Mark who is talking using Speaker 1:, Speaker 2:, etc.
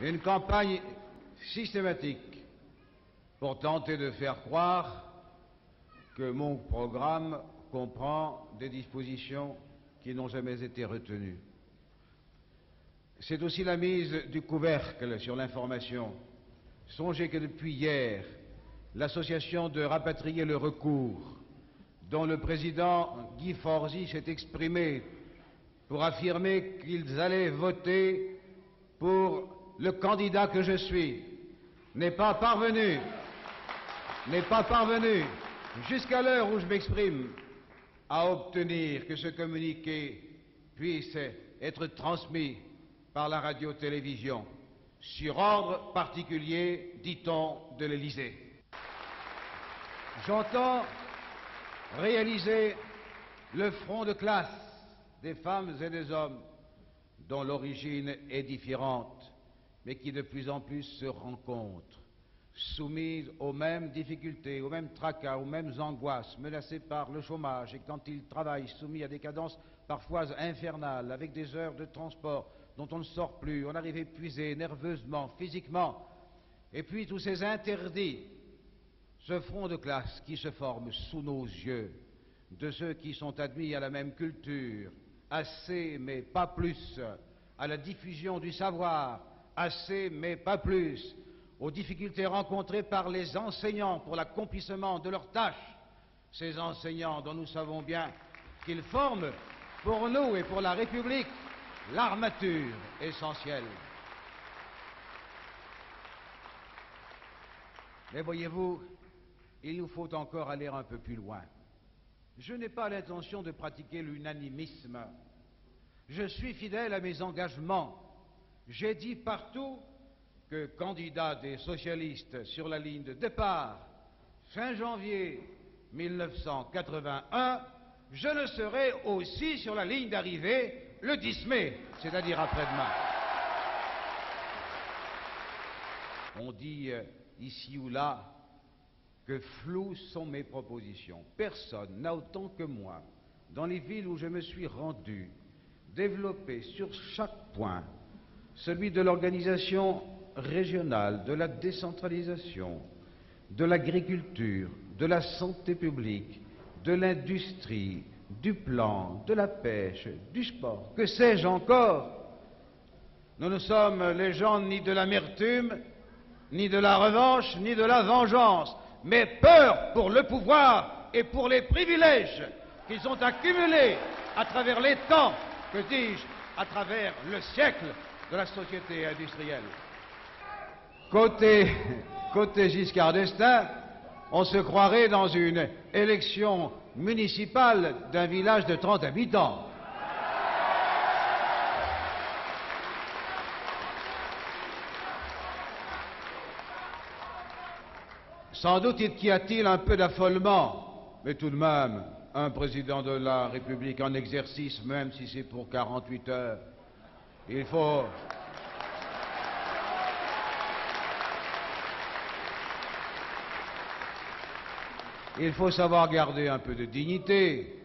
Speaker 1: Une campagne systématique pour tenter de faire croire que mon programme comprend des dispositions qui n'ont jamais été retenues. C'est aussi la mise du couvercle sur l'information. Songez que depuis hier, l'association de rapatrier le recours, dont le président Guy Forzi s'est exprimé pour affirmer qu'ils allaient voter pour le candidat que je suis, n'est pas parvenu, n'est pas parvenu, jusqu'à l'heure où je m'exprime, à obtenir que ce communiqué puisse être transmis par la radio-télévision, sur ordre particulier, dit-on, de l'Élysée. J'entends réaliser le front de classe des femmes et des hommes dont l'origine est différente, mais qui de plus en plus se rencontrent, soumises aux mêmes difficultés, aux mêmes tracas, aux mêmes angoisses, menacées par le chômage, et quand ils travaillent, soumis à des cadences parfois infernales, avec des heures de transport dont on ne sort plus, on arrive épuisé, nerveusement, physiquement, et puis tous ces interdits, ce front de classe qui se forme sous nos yeux, de ceux qui sont admis à la même culture, assez mais pas plus, à la diffusion du savoir, assez mais pas plus, aux difficultés rencontrées par les enseignants pour l'accomplissement de leurs tâches, ces enseignants dont nous savons bien qu'ils forment pour nous et pour la République l'armature essentielle. Mais voyez-vous, il nous faut encore aller un peu plus loin. Je n'ai pas l'intention de pratiquer l'unanimisme. Je suis fidèle à mes engagements. J'ai dit partout que candidat des socialistes sur la ligne de départ, fin janvier 1981, je le serai aussi sur la ligne d'arrivée le 10 mai, c'est-à-dire après-demain. On dit euh, ici ou là que floues sont mes propositions. Personne n'a autant que moi, dans les villes où je me suis rendu, développé sur chaque point celui de l'organisation régionale, de la décentralisation, de l'agriculture, de la santé publique, de l'industrie, du plan, de la pêche, du sport, que sais-je encore? Nous ne sommes les gens ni de l'amertume, ni de la revanche, ni de la vengeance mais peur pour le pouvoir et pour les privilèges qu'ils ont accumulés à travers les temps, que dis-je, à travers le siècle de la société industrielle. Côté, Giscard d'Estaing, on se croirait dans une élection municipale d'un village de 30 habitants. Sans doute y a-t-il un peu d'affolement, mais tout de même, un président de la République en exercice, même si c'est pour 48 heures, il faut... Il faut savoir garder un peu de dignité.